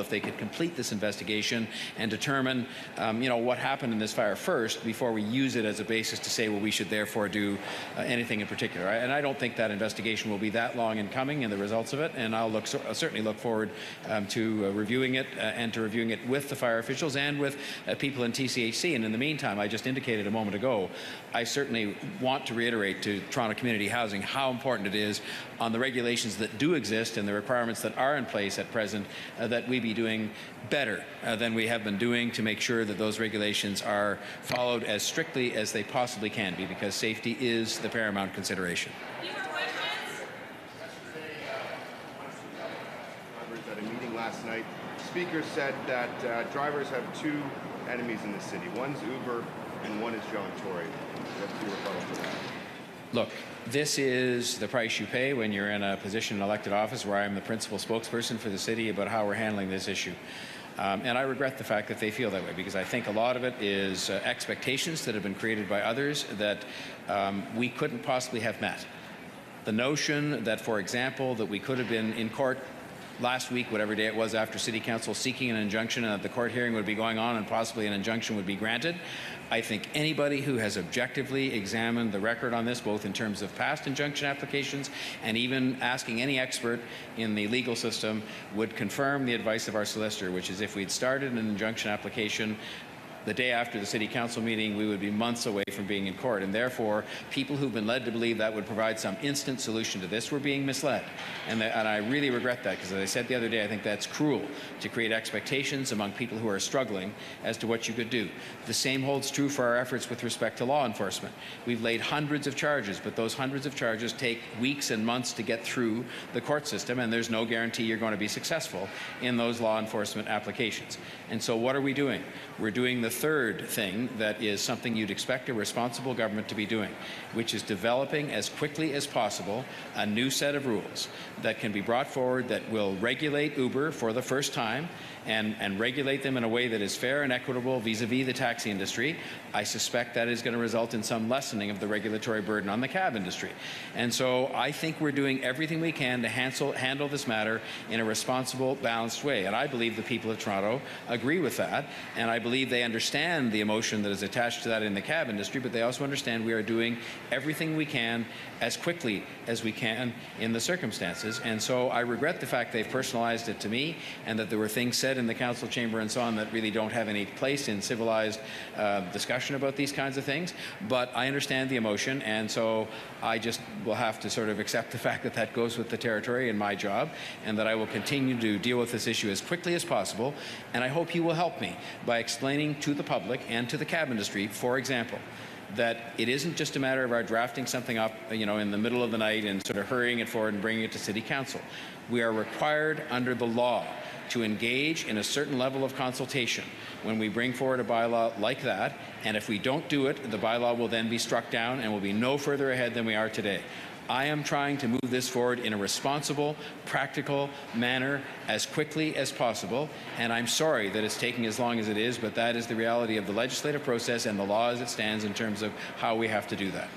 if they could complete this investigation and determine, um, you know, what happened in this fire first before we use it as a basis to say, well, we should therefore do uh, anything in particular. And I don't think that investigation will be that long in coming and the results of it. And I'll look certainly look forward um, to uh, reviewing it uh, and to reviewing it with the fire officials and with uh, people in TCHC. And in the meantime, I just indicated a moment ago, I certainly want to reiterate to Toronto Community Housing how important it is on the regulations that do exist and the requirements that are in place at present uh, that we be doing better uh, than we have been doing to make sure that those regulations are followed as strictly as they possibly can be because safety is the paramount consideration. At a meeting last night, speaker said that uh, drivers have two enemies in the city. One's Uber and one is John Tory. Look, this is the price you pay when you're in a position in elected office where I'm the principal spokesperson for the city about how we're handling this issue. Um, and I regret the fact that they feel that way because I think a lot of it is uh, expectations that have been created by others that um, we couldn't possibly have met. The notion that, for example, that we could have been in court last week, whatever day it was after City Council, seeking an injunction and that the court hearing would be going on and possibly an injunction would be granted. I think anybody who has objectively examined the record on this, both in terms of past injunction applications and even asking any expert in the legal system, would confirm the advice of our solicitor, which is if we'd started an injunction application the day after the city council meeting, we would be months away from being in court. And therefore, people who've been led to believe that would provide some instant solution to this were being misled. And, the, and I really regret that because, as I said the other day, I think that's cruel to create expectations among people who are struggling as to what you could do. The same holds true for our efforts with respect to law enforcement. We've laid hundreds of charges, but those hundreds of charges take weeks and months to get through the court system, and there's no guarantee you're going to be successful in those law enforcement applications. And so, what are we doing? We're doing the third thing that is something you'd expect a responsible government to be doing, which is developing as quickly as possible a new set of rules that can be brought forward that will regulate Uber for the first time and, and regulate them in a way that is fair and equitable vis-a-vis the taxi industry, I suspect that is going to result in some lessening of the regulatory burden on the cab industry. And so I think we're doing everything we can to handle, handle this matter in a responsible, balanced way. And I believe the people of Toronto agree with that. And I believe they understand the emotion that is attached to that in the cab industry, but they also understand we are doing everything we can as quickly as we can in the circumstances. And so I regret the fact they've personalized it to me and that there were things said in the council chamber and so on that really don't have any place in civilized uh, discussion about these kinds of things. But I understand the emotion, and so I just will have to sort of accept the fact that that goes with the territory and my job, and that I will continue to deal with this issue as quickly as possible. And I hope you will help me by explaining to the public and to the cab industry, for example, that it isn't just a matter of our drafting something up, you know, in the middle of the night and sort of hurrying it forward and bringing it to City Council. We are required under the law to engage in a certain level of consultation when we bring forward a bylaw like that. And if we don't do it, the bylaw will then be struck down and will be no further ahead than we are today. I am trying to move this forward in a responsible, practical manner as quickly as possible. And I'm sorry that it's taking as long as it is, but that is the reality of the legislative process and the law as it stands in terms of how we have to do that.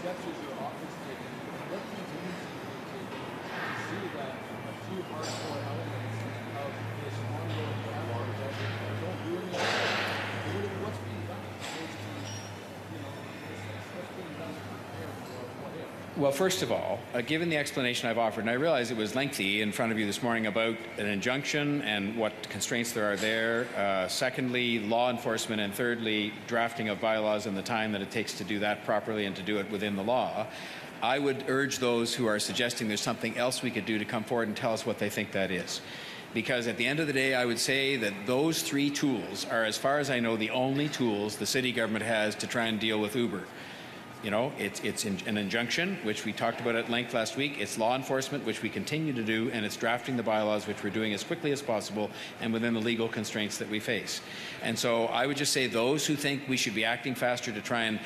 Steps is your office taking? What are you taking to see that a few hardcore elements of this ongoing dialogue don't ruin the what, what's being done as to, you know, what's being done to prepare for what if? Well, first of all, uh, given the explanation I've offered, and I realize it was lengthy in front of you this morning about an injunction and what constraints there are there. Uh, secondly, law enforcement, and thirdly, drafting of bylaws and the time that it takes to do that properly and to do it within the law. I would urge those who are suggesting there's something else we could do to come forward and tell us what they think that is. Because at the end of the day, I would say that those three tools are, as far as I know, the only tools the city government has to try and deal with Uber. You know, it's, it's in, an injunction, which we talked about at length last week. It's law enforcement, which we continue to do, and it's drafting the bylaws, which we're doing as quickly as possible and within the legal constraints that we face. And so I would just say those who think we should be acting faster to try and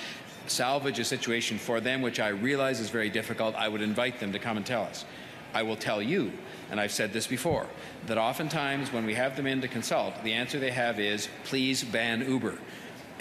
salvage a situation for them, which I realize is very difficult, I would invite them to come and tell us. I will tell you, and I've said this before, that oftentimes when we have them in to consult, the answer they have is please ban Uber.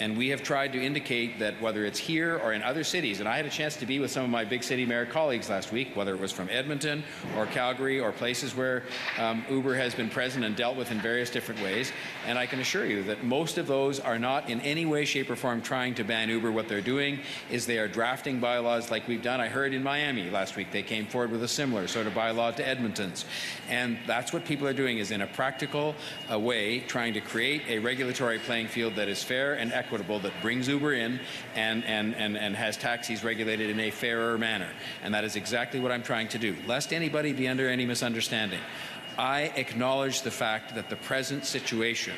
And we have tried to indicate that whether it's here or in other cities, and I had a chance to be with some of my big city mayor colleagues last week, whether it was from Edmonton or Calgary or places where um, Uber has been present and dealt with in various different ways. And I can assure you that most of those are not in any way, shape, or form trying to ban Uber. What they're doing is they are drafting bylaws like we've done. I heard in Miami last week they came forward with a similar sort of bylaw to Edmonton's. And that's what people are doing is in a practical uh, way trying to create a regulatory playing field that is fair and equitable that brings Uber in and, and, and, and has taxis regulated in a fairer manner. And that is exactly what I'm trying to do. Lest anybody be under any misunderstanding. I acknowledge the fact that the present situation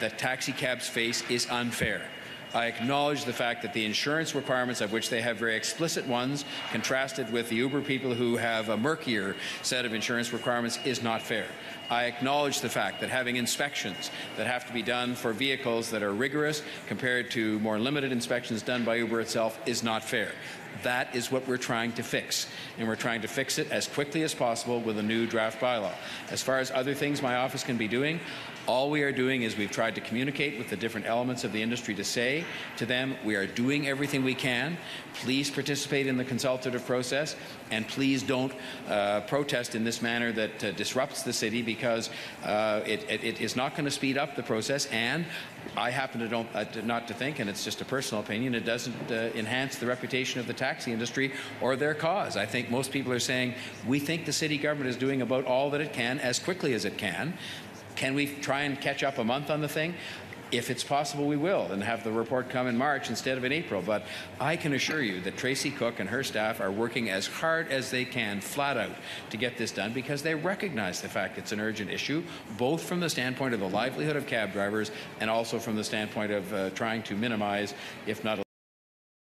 that taxi cabs face is unfair. I acknowledge the fact that the insurance requirements, of which they have very explicit ones, contrasted with the Uber people who have a murkier set of insurance requirements, is not fair. I acknowledge the fact that having inspections that have to be done for vehicles that are rigorous compared to more limited inspections done by Uber itself is not fair. That is what we're trying to fix. And we're trying to fix it as quickly as possible with a new draft bylaw. As far as other things my office can be doing, all we are doing is we've tried to communicate with the different elements of the industry to say to them, we are doing everything we can. Please participate in the consultative process and please don't uh, protest in this manner that uh, disrupts the city because uh, it, it, it is not going to speed up the process. And I happen to don't, uh, not to think, and it's just a personal opinion, it doesn't uh, enhance the reputation of the taxi industry or their cause. I think most people are saying we think the city government is doing about all that it can as quickly as it can. Can we try and catch up a month on the thing? If it's possible, we will, and have the report come in March instead of in April. But I can assure you that Tracey Cook and her staff are working as hard as they can, flat out, to get this done because they recognize the fact it's an urgent issue, both from the standpoint of the livelihood of cab drivers and also from the standpoint of uh, trying to minimize, if not